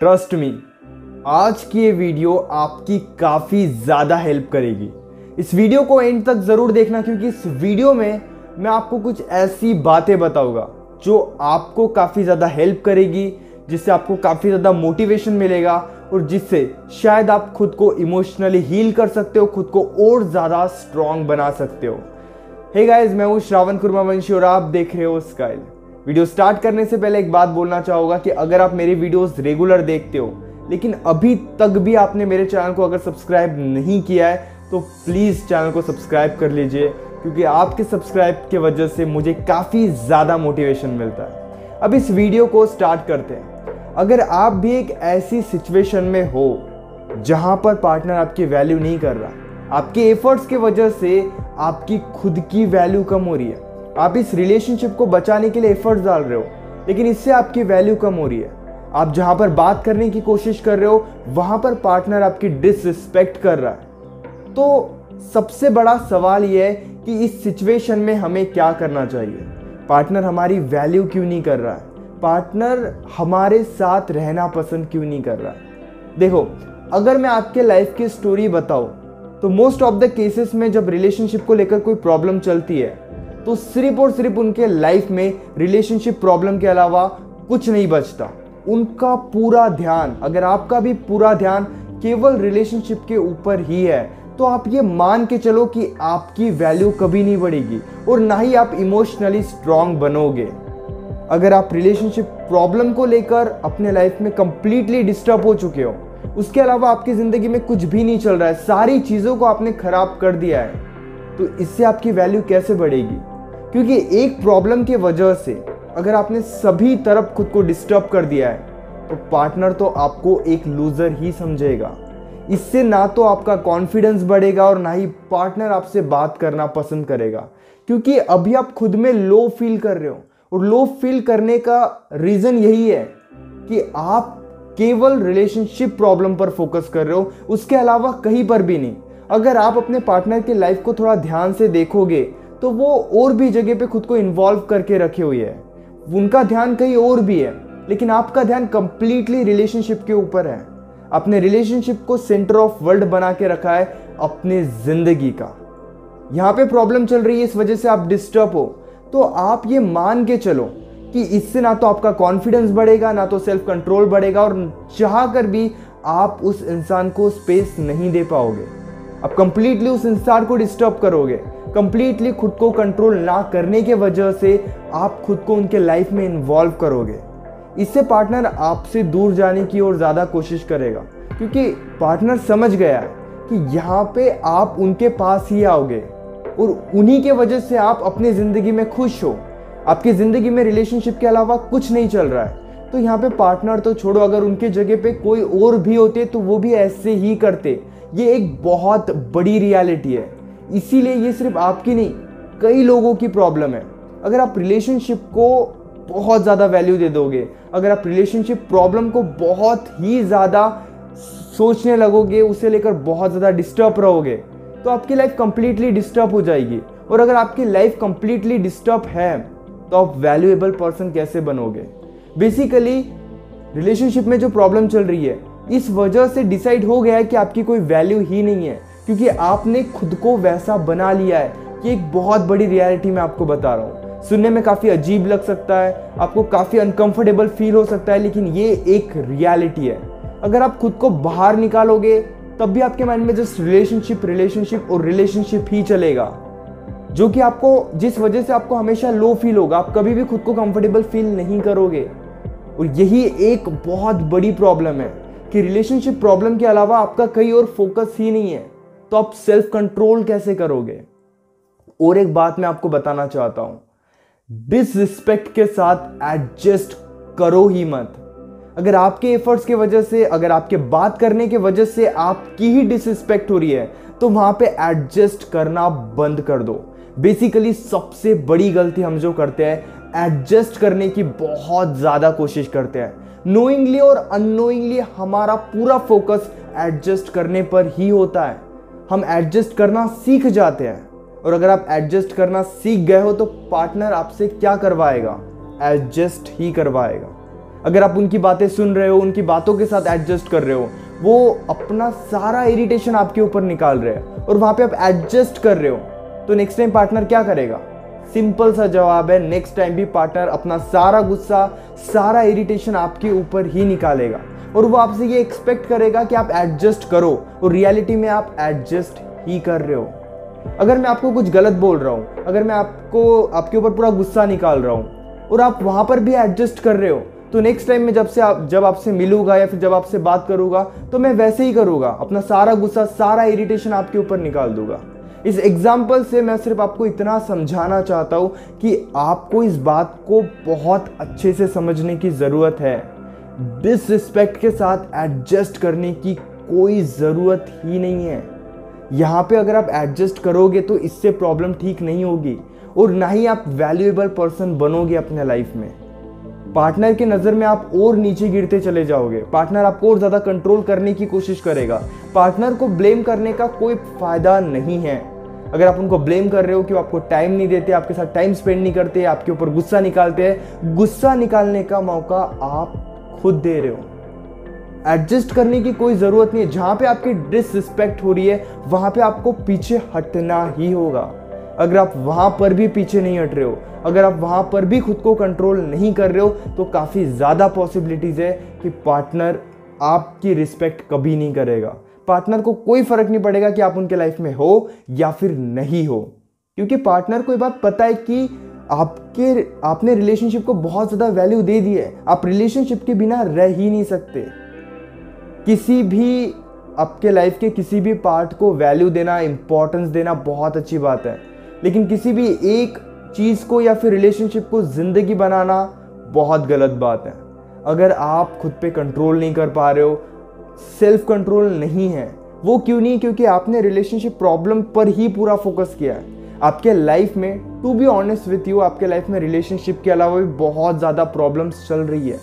Trust me आज की ये वीडियो आपकी काफ़ी ज़्यादा हेल्प करेगी। इस वीडियो को एंड तक ज़रूर देखना, क्योंकि इस वीडियो में मैं आपको कुछ ऐसी बातें बताऊँगा, जो आपको काफ़ी ज़्यादा हेल्प करेगी, जिससे आपको काफ़ी ज़्यादा मोटिवेशन मिलेगा, और जिससे शायद आप खुद को इमोशनली हील कर सकते हो, खुद को और ज़्यादा स्ट्रांग बना सकते हो। हे hey गाइस मैं हूँ श्रावण कुर्मा वंशी और आप देख रहे हो स्काइल वीडियो स्टार्ट करने से पहले एक बात बोलना चाहूँगा कि अगर आप मेरी वीडियोस रेगुलर देखते हो, लेकिन अभी तक भी आपने मेरे चैनल को अगर सब्सक्राइब नहीं किया है तो प्लीज़ चैनल को सब्सक्राइब कर लीजिए, क्योंकि आपके सब्सक्राइब के वजह से मुझे काफ़ी ज़्यादा मोटिवेशन मिलता है। अब इस वीडियो को स्टार्ट करते हैं। अगर आप भी एक ऐसी सिचुएशन में हो, जहाँ पर पार्टनर आपकी वैल्यू नहीं कर रहा, आपके एफर्ट्स के वजह से आपकी खुद की वैल्यू कम हो रही है आप इस रिलेशनशिप को बचाने के लिए एफर्ट्स डाल रहे हो, लेकिन इससे आपकी वैल्यू कम हो रही है। आप जहाँ पर बात करने की कोशिश कर रहे हो, वहाँ पर पार्टनर आपकी डिसरिस्पेक्ट कर रहा है। तो सबसे बड़ा सवाल यह है कि इस सिचुएशन में हमें क्या करना चाहिए? पार्टनर हमारी वैल्यू क्यों नहीं कर रहा है? पार्टनर हमारे साथ रहना पसंद क्यों नहीं कर रहा है? देखो, अगर मैं आपके लाइफ की स्टोरी बताऊँ तो मोस्ट ऑफ़ द केसेस में जब रिलेशनशिप को लेकर कोई प्रॉब्लम चलती है तो सिर्फ़ और सिर्फ़ उनके लाइफ में रिलेशनशिप प्रॉब्लम के अलावा कुछ नहीं बचता। उनका पूरा ध्यान, अगर आपका भी पूरा ध्यान केवल रिलेशनशिप के ऊपर ही है तो आप ये मान के चलो कि आपकी वैल्यू कभी नहीं बढ़ेगी और ना ही आप इमोशनली स्ट्रांग बनोगे। अगर आप रिलेशनशिप प्रॉब्लम को लेकर अपने लाइफ में कंप्लीटली डिस्टर्ब हो चुके हो, उसके अलावा आपकी ज़िंदगी में कुछ भी नहीं चल रहा है, सारी चीज़ों को आपने खराब कर दिया है तो इससे आपकी वैल्यू कैसे बढ़ेगी? क्योंकि एक प्रॉब्लम के वजह से अगर आपने सभी तरफ़ खुद को डिस्टर्ब कर दिया है तो पार्टनर तो आपको एक लूजर ही समझेगा। इससे ना तो आपका कॉन्फिडेंस बढ़ेगा और ना ही पार्टनर आपसे बात करना पसंद करेगा। क्योंकि अभी आप खुद में लो फील कर रहे हो और लो फील करने का रीज़न यही है कि आप केवल रिलेशनशिप प्रॉब्लम पर फोकस कर रहे हो, उसके अलावा कहीं पर भी नहीं। अगर आप अपने पार्टनर की लाइफ को थोड़ा ध्यान से देखोगे तो वो और भी जगह पे खुद को इन्वॉल्व करके रखे हुए है। उनका ध्यान कहीं और भी है, लेकिन आपका ध्यान कंप्लीटली रिलेशनशिप के ऊपर है। अपने रिलेशनशिप को सेंटर ऑफ़ वर्ल्ड बना के रखा है अपने ज़िंदगी का। यहाँ पे प्रॉब्लम चल रही है, इस वजह से आप डिस्टर्ब हो। तो आप ये मान के चलो कि इससे ना तो आपका कॉन्फिडेंस बढ़ेगा, ना तो सेल्फ कंट्रोल बढ़ेगा, और चाह कर भी आप उस इंसान को स्पेस नहीं दे पाओगे। आप कंप्लीटली उस इंसान को डिस्टर्ब करोगे। कंप्लीटली खुद को कंट्रोल ना करने के वजह से आप खुद को उनके लाइफ में इन्वॉल्व करोगे। इससे पार्टनर आपसे दूर जाने की और ज़्यादा कोशिश करेगा। क्योंकि पार्टनर समझ गया है कि यहाँ पे आप उनके पास ही आओगे और उन्हीं के वजह से आप अपनी ज़िंदगी में खुश हो। आपकी ज़िंदगी में रिलेशनशिप के अलावा कुछ नहीं चल रहा है। तो यहाँ पे पार्टनर तो छोड़ो, अगर उनके जगह पे कोई और भी होते तो वो भी ऐसे ही करते। ये एक बहुत बड़ी रियलिटी है। इसीलिए ये सिर्फ़ आपकी नहीं, कई लोगों की प्रॉब्लम है। अगर आप रिलेशनशिप को बहुत ज़्यादा वैल्यू दे दोगे, अगर आप रिलेशनशिप प्रॉब्लम को बहुत ही ज़्यादा सोचने लगोगे, उसे लेकर बहुत ज़्यादा डिस्टर्ब रहोगे तो आपकी लाइफ कंप्लीटली डिस्टर्ब हो जाएगी। और अगर आपकी लाइफ कंप्लीटली डिस्टर्ब है तो आप वैल्यूएबल पर्सन कैसे बनोगे? बेसिकली रिलेशनशिप में जो प्रॉब्लम चल रही है, इस वजह से डिसाइड हो गया है कि आपकी कोई वैल्यू ही नहीं है। क्योंकि आपने खुद को वैसा बना लिया है कि एक बहुत बड़ी रियलिटी मैं आपको बता रहा हूँ। सुनने में काफ़ी अजीब लग सकता है, आपको काफ़ी अनकंफर्टेबल फील हो सकता है, लेकिन ये एक रियलिटी है। अगर आप खुद को बाहर निकालोगे, तब भी आपके माइंड में जस्ट रिलेशनशिप रिलेशनशिप और रिलेशनशिप ही चलेगा। जो कि आपको, जिस वजह से आपको हमेशा लो फील होगा, आप कभी भी खुद को कंफर्टेबल फील नहीं करोगे। और यही एक बहुत बड़ी प्रॉब्लम है कि रिलेशनशिप प्रॉब्लम के अलावा आपका कहीं और फोकस ही नहीं है। तो आप सेल्फ कंट्रोल कैसे करोगे? और एक बात मैं आपको बताना चाहता हूँ। डिसरिस्पेक्ट के साथ एडजस्ट करो ही मत। अगर आपके एफर्ट्स के वजह से, अगर आपके बात करने के वजह से आपकी ही डिसरिस्पेक्ट हो रही है तो वहाँ पे एडजस्ट करना बंद कर दो। बेसिकली सबसे बड़ी गलती हम जो करते हैं एडजस्ट करने की बहुत ज़्यादा कोशिश करते हैं। नोइंगली और अनोइंगली हमारा पूरा फोकस एडजस्ट करने पर ही होता है। हम एडजस्ट करना सीख जाते हैं। और अगर आप एडजस्ट करना सीख गए हो तो पार्टनर आपसे क्या करवाएगा? एडजस्ट ही करवाएगा। अगर आप उनकी बातें सुन रहे हो, उनकी बातों के साथ एडजस्ट कर रहे हो, वो अपना सारा इरिटेशन आपके ऊपर निकाल रहे हैं। और वहाँ पे आप एडजस्ट कर रहे हो तो नेक्स्ट टाइम पार्टनर क्या करेगा? सिंपल सा जवाब है नेक्स्ट टाइम भी पार्टनर अपना सारा गुस्सा, सारा इरिटेशन आपके ऊपर ही निकालेगा। और वो आपसे ये एक्सपेक्ट करेगा कि आप एडजस्ट करो और रियलिटी में आप एडजस्ट ही कर रहे हो। अगर मैं आपको कुछ गलत बोल रहा हूँ, अगर मैं आपको, आपके ऊपर पूरा गुस्सा निकाल रहा हूँ और आप वहाँ पर भी एडजस्ट कर रहे हो तो नेक्स्ट टाइम में जब से आप, जब आपसे मिलूँगा या फिर जब आपसे बात करूँगा तो मैं वैसे ही करूँगा। अपना सारा गुस्सा, सारा इरिटेशन आपके ऊपर निकाल दूँगा। इस एग्ज़ाम्पल से मैं सिर्फ़ आपको इतना समझाना चाहता हूँ कि आपको इस बात को बहुत अच्छे से समझने की ज़रूरत है। डिसरिस्पेक्ट के साथ एडजस्ट करने की कोई ज़रूरत ही नहीं है। यहाँ पे अगर आप एडजस्ट करोगे तो इससे प्रॉब्लम ठीक नहीं होगी और ना ही आप वैल्यूएबल पर्सन बनोगे अपने लाइफ में। पार्टनर के नज़र में आप और नीचे गिरते चले जाओगे। पार्टनर आपको और ज़्यादा कंट्रोल करने की कोशिश करेगा। पार्टनर को ब्लेम करने का कोई फ़ायदा नहीं है। अगर आप उनको ब्लेम कर रहे हो कि वो आपको टाइम नहीं देते, आपके साथ टाइम स्पेंड नहीं करते, आपके ऊपर गुस्सा निकालते हैं, गुस्सा निकालने का मौका आप खुद दे रहे हो। एडजस्ट करने की कोई ज़रूरत नहीं है। जहाँ पे आपकी डिसरिस्पेक्ट हो रही है, वहाँ पे आपको पीछे हटना ही होगा। अगर आप वहाँ पर भी पीछे नहीं हट रहे हो, अगर आप वहाँ पर भी खुद को कंट्रोल नहीं कर रहे हो तो काफ़ी ज़्यादा पॉसिबिलिटीज़ है कि पार्टनर आपकी रिस्पेक्ट कभी नहीं करेगा। पार्टनर को कोई फ़र्क नहीं पड़ेगा कि आप उनके लाइफ में हो या फिर नहीं हो। क्योंकि पार्टनर को ये बात पता है कि आपके, आपने रिलेशनशिप को बहुत ज़्यादा वैल्यू दे दी है। आप रिलेशनशिप के बिना रह ही नहीं सकते। किसी भी आपके लाइफ के किसी भी पार्ट को वैल्यू देना इंपॉर्टेंस देना बहुत अच्छी बात है। लेकिन किसी भी एक चीज़ को या फिर रिलेशनशिप को ज़िंदगी बनाना बहुत गलत बात है। अगर आप खुद पे कंट्रोल नहीं कर पा रहे हो सेल्फ कंट्रोल नहीं है। वो क्यों नहीं? क्योंकि आपने रिलेशनशिप प्रॉब्लम पर ही पूरा फोकस किया है। आपके लाइफ में to be honest with you आपके लाइफ में रिलेशनशिप के अलावा भी बहुत ज़्यादा प्रॉब्लम्स चल रही है।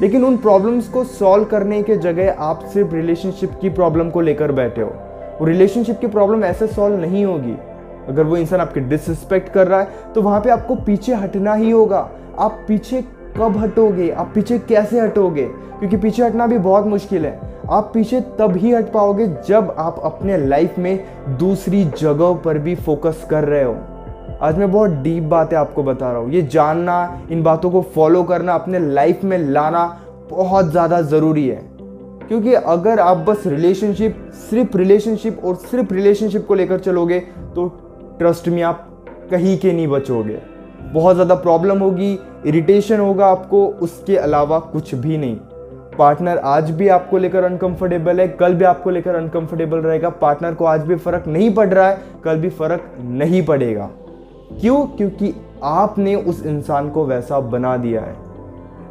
लेकिन उन प्रॉब्लम्स को सॉल्व करने के जगह आप सिर्फ़ रिलेशनशिप की प्रॉब्लम को लेकर बैठे हो। वो रिलेशनशिप की प्रॉब्लम ऐसे सॉल्व नहीं होगी। अगर वो इंसान आपके डिसरिस्पेक्ट कर रहा है तो वहाँ पे आपको पीछे हटना ही होगा। आप पीछे कब हटोगे? आप पीछे कैसे हटोगे? क्योंकि पीछे हटना भी बहुत मुश्किल है। आप पीछे तब ही हट पाओगे जब आप अपने लाइफ में दूसरी जगह पर भी फोकस कर रहे हो। आज मैं बहुत डीप बातें आपको बता रहा हूँ। ये जानना, इन बातों को फॉलो करना, अपने लाइफ में लाना बहुत ज़्यादा ज़रूरी है। क्योंकि अगर आप बस रिलेशनशिप सिर्फ़ रिलेशनशिप और सिर्फ़ रिलेशनशिप को लेकर चलोगे तो ट्रस्ट में आप कहीं के नहीं बचोगे। बहुत ज़्यादा प्रॉब्लम होगी इरिटेशन होगा आपको, उसके अलावा कुछ भी नहीं। पार्टनर आज भी आपको लेकर अनकंफर्टेबल है, कल भी आपको लेकर अनकंफर्टेबल रहेगा। पार्टनर को आज भी फ़र्क नहीं पड़ रहा है, कल भी फ़र्क नहीं पड़ेगा। क्यों? क्योंकि आपने उस इंसान को वैसा बना दिया है।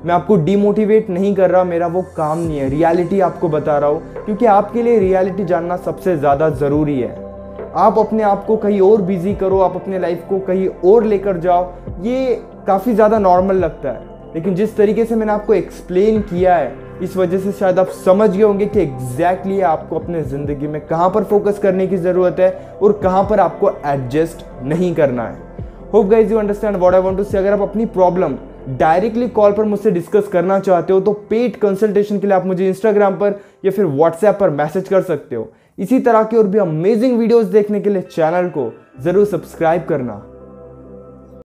मैं आपको डिमोटिवेट नहीं कर रहा, मेरा वो काम नहीं है। रियलिटी आपको बता रहा हूँ, क्योंकि आपके लिए रियलिटी जानना सबसे ज़्यादा ज़रूरी है। आप अपने आप को कहीं और बिज़ी करो, आप अपने लाइफ को कहीं और लेकर जाओ, ये काफ़ी ज़्यादा नॉर्मल लगता है। लेकिन जिस तरीके से मैंने आपको एक्सप्लेन किया है, इस वजह से शायद आप समझ गए होंगे कि एग्जैक्टली exactly आपको अपने ज़िंदगी में कहाँ पर फोकस करने की ज़रूरत है और कहाँ पर आपको एडजस्ट नहीं करना है। Hope guys you understand what I want to say अगर आप अपनी प्रॉब्लम डायरेक्टली कॉल पर मुझसे डिस्कस करना चाहते हो तो पेड कंसल्टेशन के लिए आप मुझे इंस्टाग्राम पर या फिर व्हाट्सएप पर मैसेज कर सकते हो। इसी तरह की और भी अमेजिंग वीडियोस देखने के लिए चैनल को ज़रूर सब्सक्राइब करना।